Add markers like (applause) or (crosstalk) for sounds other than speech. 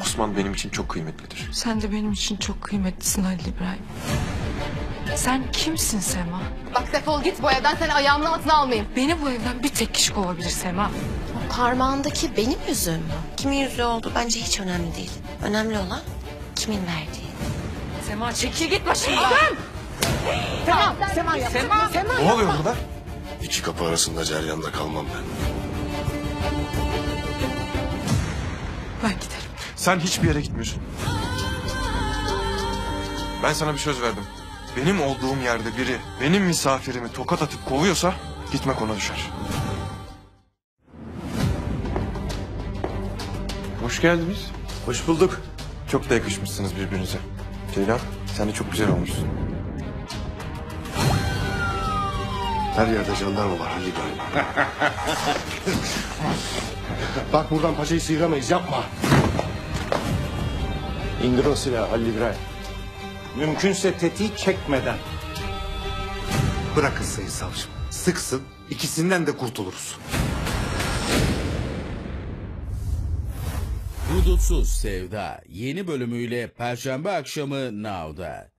Osman benim için çok kıymetlidir. Sen de benim için çok kıymetlisin Halil İbrahim. Sen kimsin Sema? Bak defol git bu evden seni ayağımın altına almayayım. Beni bu evden bir tek kişi kovabilir Sema. Parmağındaki benim yüzüğüm mü? Kimin yüzüğü oldu bence hiç önemli değil. Önemli olan kimin verdiği. Sema çekil git başımdan. Ne oluyor burada? İki kapı arasında ceryanda kalmam ben. Ben giderim. Sen hiçbir yere gitmiyorsun. Ben sana bir söz verdim. Benim olduğum yerde biri benim misafirimi tokat atıp kovuyorsa gitmek ona düşer. Hoş geldiniz. Hoş bulduk. Çok da yakışmışsınız birbirinize. Ceylan sen de çok güzel olmuşsun. Her yerde jandarma var Halil İbrahim. (laughs) Bak buradan paçayı sıyıramayız yapma. İndir o silahı Halil İbrahim. Mümkünse tetiği çekmeden. Bırakın sayın savcım. Sıksın ikisinden de kurtuluruz. Hudutsuz Sevda yeni bölümüyle Perşembe akşamı Now'da.